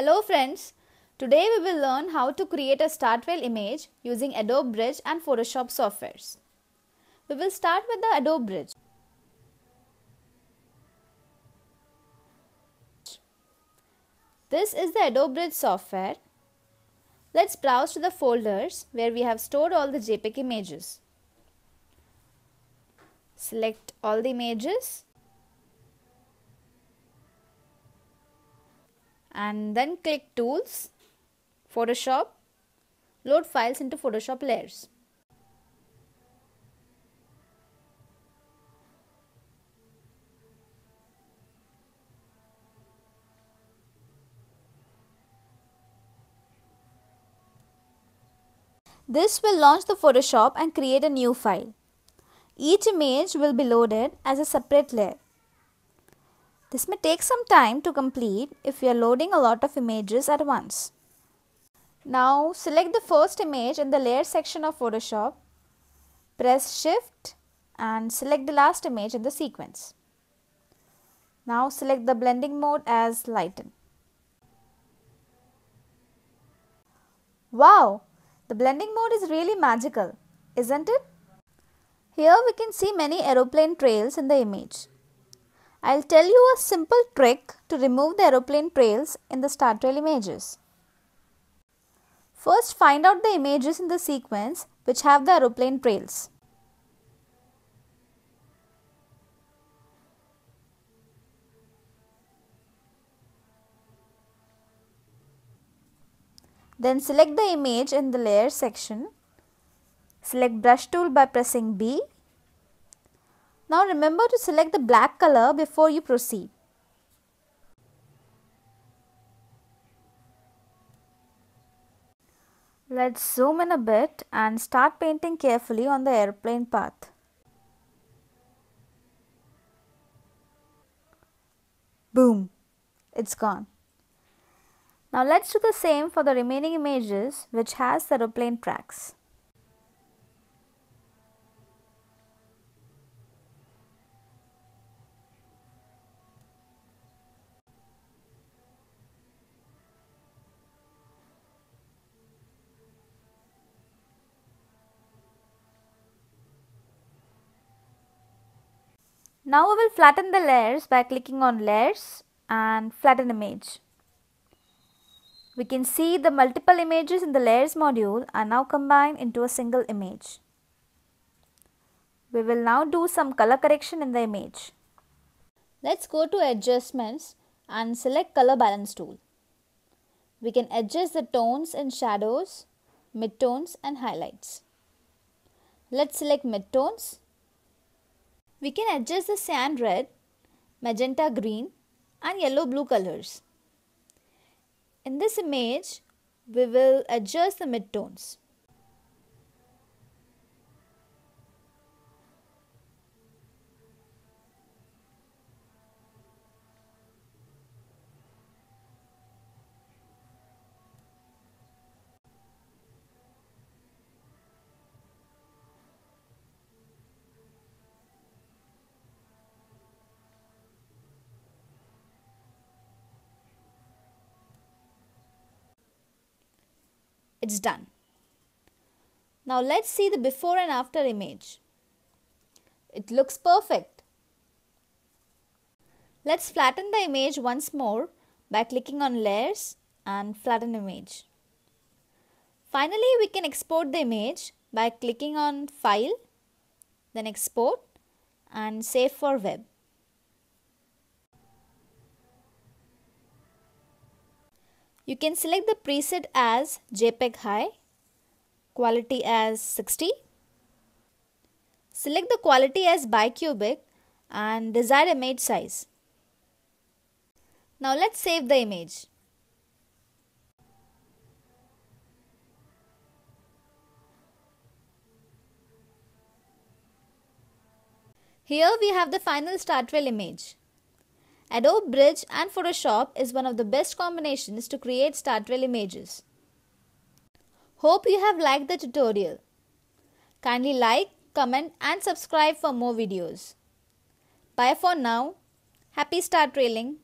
Hello friends, today we will learn how to create a Startrail image using Adobe Bridge and Photoshop softwares. We will start with the Adobe Bridge. This is the Adobe Bridge software. Let's browse to the folders where we have stored all the JPEG images. Select all the images and then click Tools, Photoshop, load files into Photoshop layers. This will launch the Photoshop and create a new file. Each image will be loaded as a separate layer. This may take some time to complete if you are loading a lot of images at once. Now select the first image in the layer section of Photoshop. Press shift and select the last image in the sequence. Now select the blending mode as lighten. Wow! The blending mode is really magical, isn't it? Here we can see many aeroplane trails in the image. I'll tell you a simple trick to remove the aeroplane trails in the Startrail images. First find out the images in the sequence which have the aeroplane trails. Then select the image in the layer section. Select brush tool by pressing B now remember to select the black color before you proceed. Let's zoom in a bit and start painting carefully on the airplane path. Boom! It's gone. Now let's do the same for the remaining images which has the aeroplane tracks. Now we will flatten the layers by clicking on layers and flatten image. We can see the multiple images in the layers module are now combined into a single image. We will now do some color correction in the image. Let's go to adjustments and select color balance tool. We can adjust the tones and shadows, midtones and highlights. Let's select midtones we can adjust the cyan red, magenta green and yellow blue colors. In this image, we will adjust the midtones. It's done. Now let's see the before and after image. It looks perfect. Let's flatten the image once more by clicking on layers and flatten image. Finally, we can export the image by clicking on file, then export and save for web. You can select the preset as JPEG High, quality as 60. Select the quality as bicubic and desired image size. Now let's save the image. Here we have the final Startrail image. Adobe Bridge and Photoshop is one of the best combinations to create Startrail images. Hope you have liked the tutorial. Kindly like, comment and subscribe for more videos. Bye for now. Happy Startrailing.